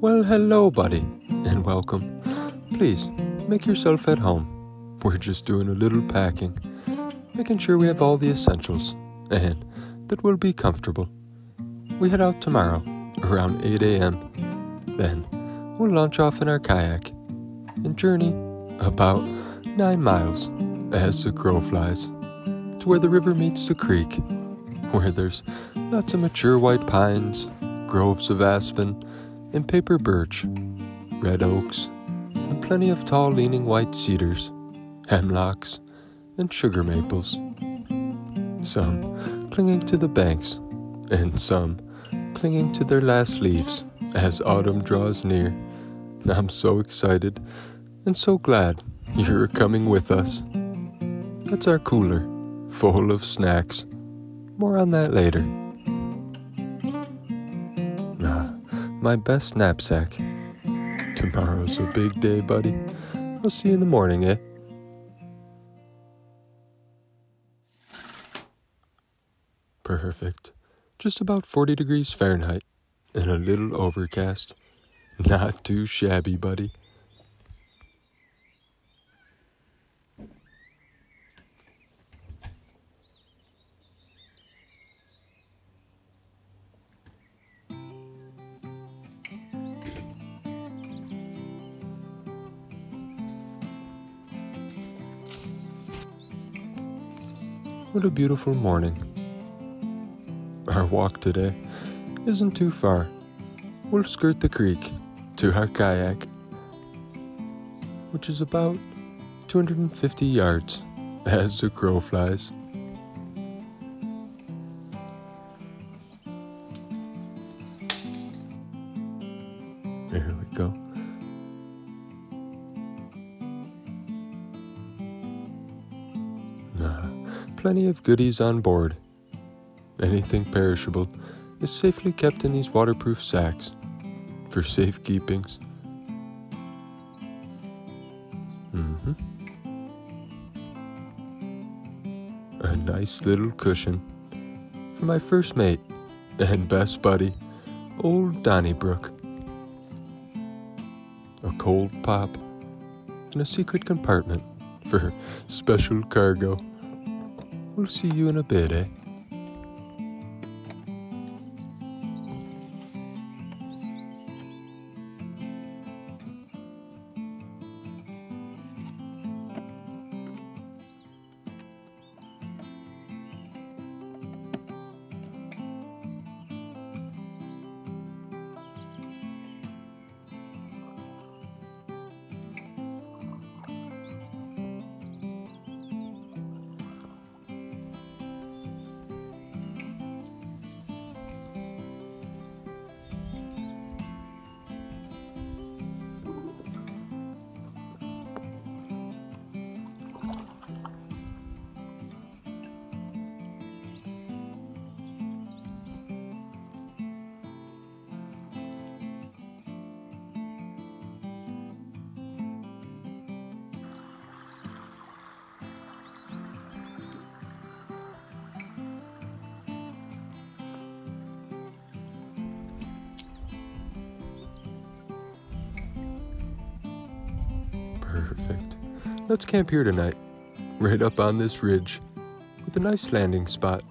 Well, hello, buddy, and welcome. Please, make yourself at home. We're just doing a little packing, making sure we have all the essentials, and that we'll be comfortable. We head out tomorrow, around 8 a.m. Then, we'll launch off in our kayak and journey about nine miles as the crow flies to where the river meets the creek, where there's lots of mature white pines, groves of aspen, and paper birch, red oaks, and plenty of tall leaning white cedars, hemlocks, and sugar maples. Some clinging to the banks, and some clinging to their last leaves as autumn draws near. I'm so excited and so glad you're coming with us. That's our cooler, full of snacks. More on that later. My best knapsack. Tomorrow's a big day, buddy. I'll see you in the morning, eh? Perfect. Just about 40 degrees Fahrenheit and a little overcast. Not too shabby, buddy. What a beautiful morning. Our walk today isn't too far. We'll skirt the creek to our kayak, which is about 250 yards as the crow flies. Of goodies on board. Anything perishable is safely kept in these waterproof sacks for safekeepings. hmm A nice little cushion for my first mate and best buddy, old Donnybrook. A cold pop and a secret compartment for special cargo. We'll see you in a bit, eh? Let's camp here tonight, right up on this ridge, with a nice landing spot,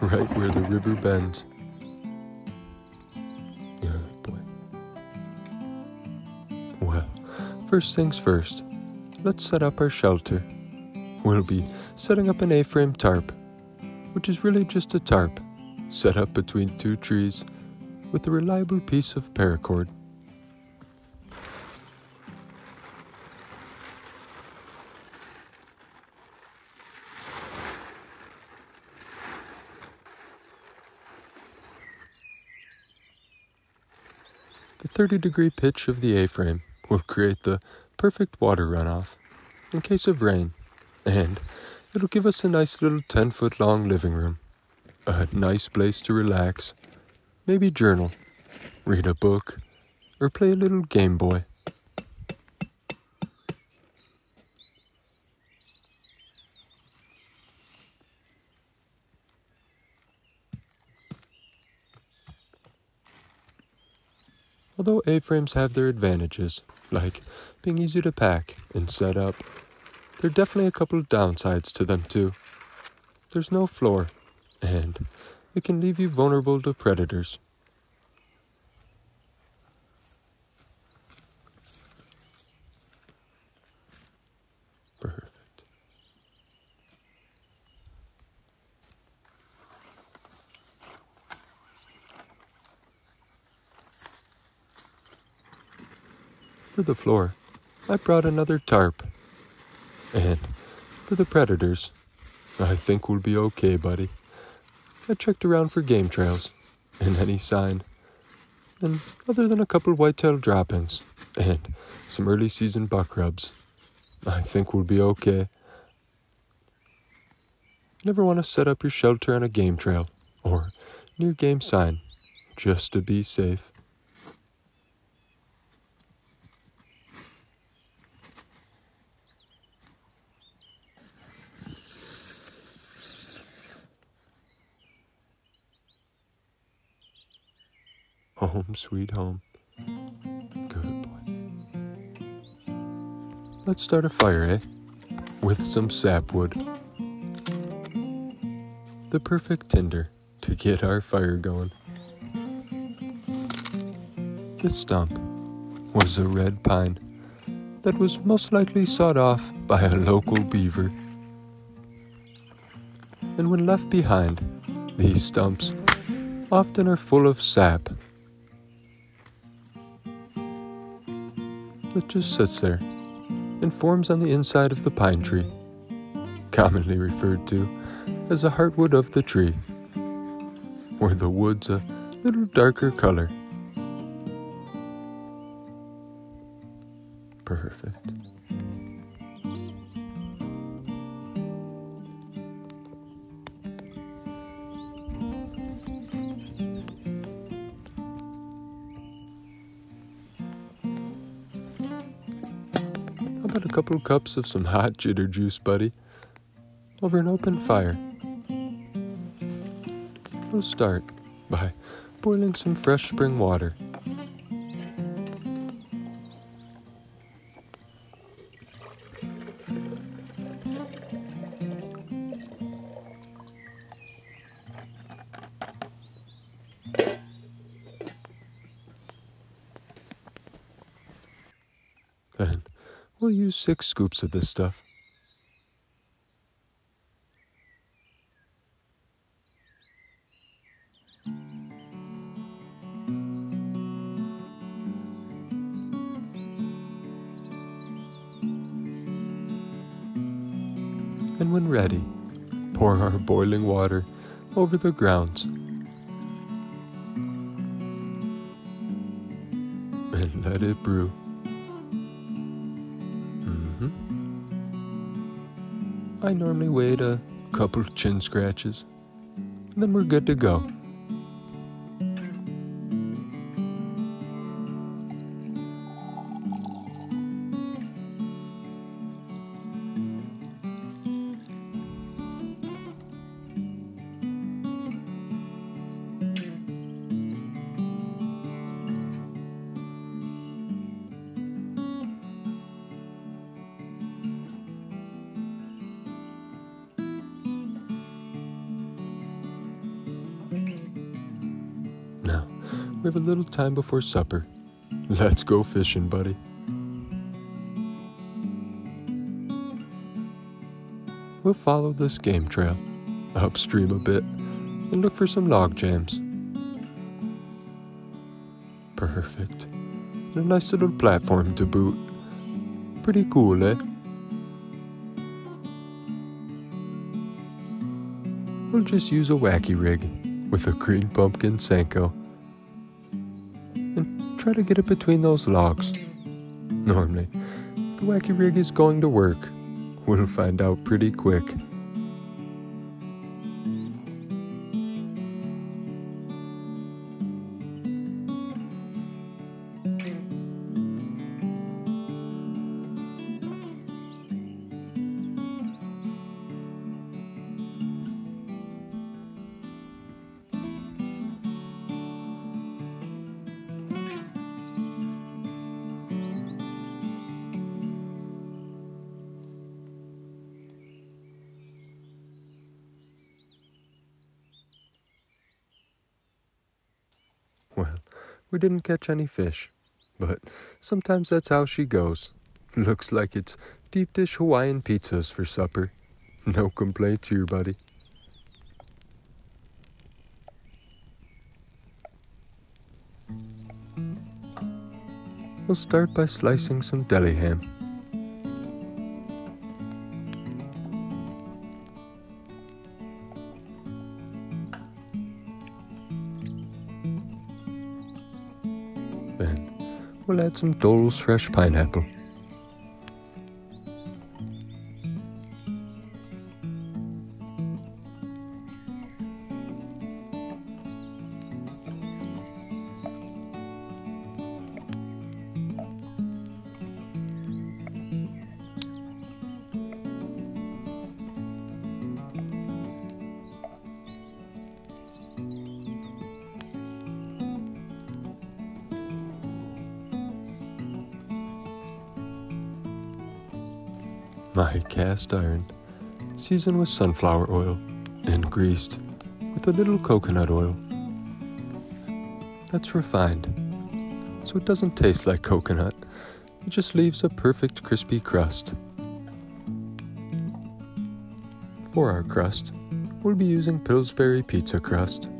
right where the river bends. Good boy. Well, first things first, let's set up our shelter. We'll be setting up an A frame tarp, which is really just a tarp set up between two trees with a reliable piece of paracord. The 30 degree pitch of the A frame will create the perfect water runoff in case of rain, and it'll give us a nice little 10 foot long living room. A nice place to relax, maybe journal, read a book, or play a little Game Boy. Although A-frames have their advantages, like being easy to pack and set up, there are definitely a couple of downsides to them too. There's no floor, and it can leave you vulnerable to predators. For the floor, I brought another tarp. And for the predators, I think we'll be okay, buddy. I checked around for game trails and any sign. And other than a couple whitetail droppings and some early season buck rubs, I think we'll be okay. Never want to set up your shelter on a game trail or near game sign just to be safe. Home, sweet home. Good boy. Let's start a fire, eh? With some sapwood. The perfect tinder to get our fire going. This stump was a red pine that was most likely sawed off by a local beaver. And when left behind, these stumps often are full of sap that just sits there and forms on the inside of the pine tree, commonly referred to as the heartwood of the tree, where the wood's a little darker color. A couple cups of some hot jitter juice, buddy? Over an open fire. We'll start by boiling some fresh spring water. Then we'll use six scoops of this stuff. And when ready, pour our boiling water over the grounds. And let it brew. Hmm I normally wait a couple of chin scratches, and then we're good to go. We have a little time before supper. Let's go fishing, buddy. We'll follow this game trail upstream a bit and look for some log jams. Perfect. And a nice little platform to boot. Pretty cool, eh? We'll just use a wacky rig with a green pumpkin Senko try to get it between those logs. Normally, the wacky rig is going to work, we'll find out pretty quick. We didn't catch any fish, but sometimes that's how she goes. Looks like it's deep dish Hawaiian pizzas for supper. No complaints here, buddy. We'll start by slicing some deli ham. Add some Dole's fresh pineapple. My cast iron, seasoned with sunflower oil and greased with a little coconut oil. That's refined, so it doesn't taste like coconut. It just leaves a perfect crispy crust. For our crust, we'll be using Pillsbury pizza crust.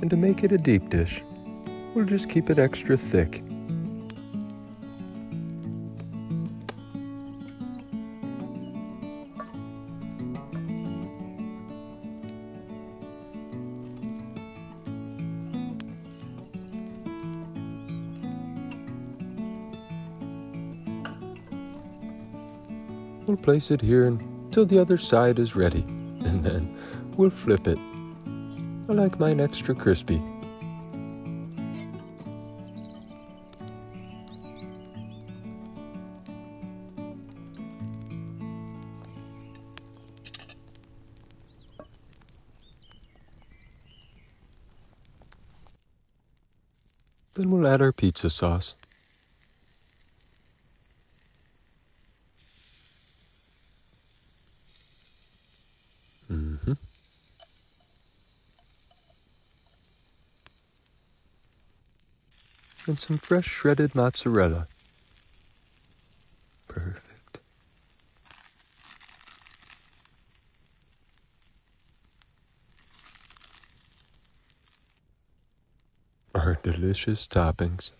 And to make it a deep dish, we'll just keep it extra thick We'll place it here until the other side is ready, and then we'll flip it. I like mine extra crispy. Then we'll add our pizza sauce. Mm-hmm. And some fresh shredded mozzarella. Perfect. Our delicious toppings.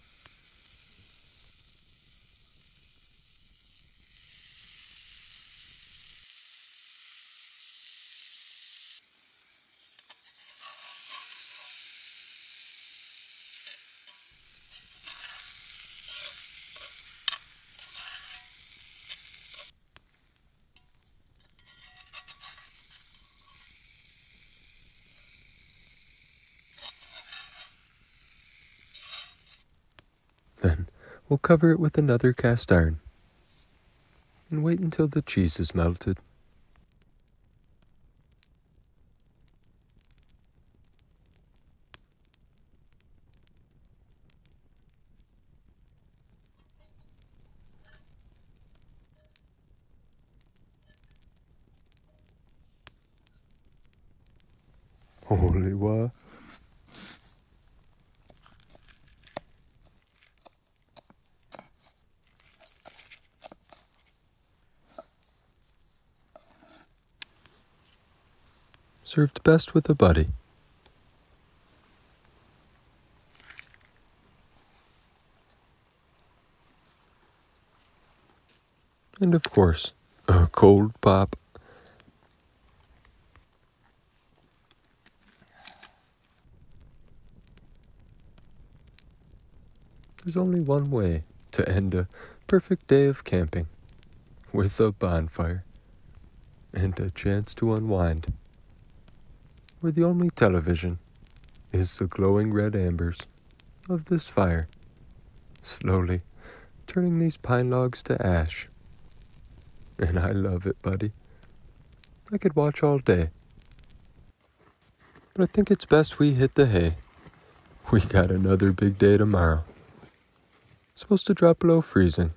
Then we'll cover it with another cast iron and wait until the cheese is melted. Holy what? Served best with a buddy. And of course, a cold pop. There's only one way to end a perfect day of camping with a bonfire and a chance to unwind, where the only television is the glowing red embers of this fire, slowly turning these pine logs to ash. And I love it, buddy. I could watch all day. But I think it's best we hit the hay. We got another big day tomorrow. supposed to drop below freezing.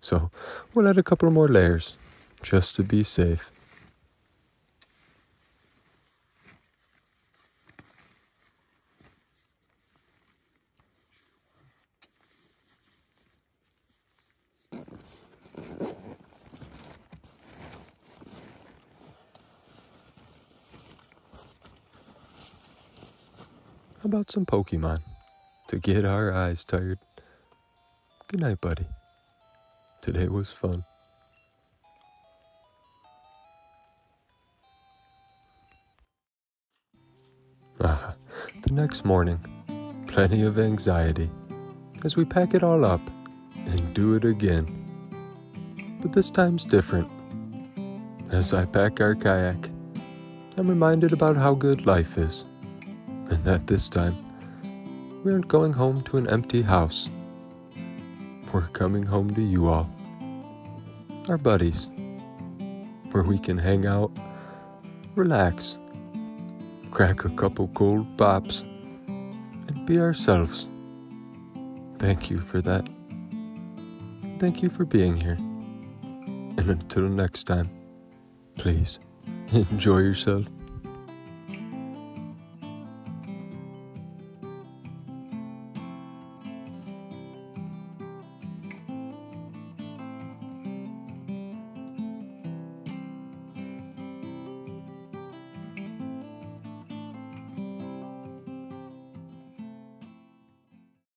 So we'll add a couple more layers just to be safe. About some Pokemon to get our eyes tired. Good night, buddy. Today was fun. Ah, the next morning, plenty of anxiety as we pack it all up and do it again. But this time's different. As I pack our kayak, I'm reminded about how good life is, and that this time we aren't going home to an empty house. We're coming home to you all, our buddies, where we can hang out, relax, crack a couple cold pops, and be ourselves. Thank you for that. Thank you for being here. And until next time, please enjoy yourself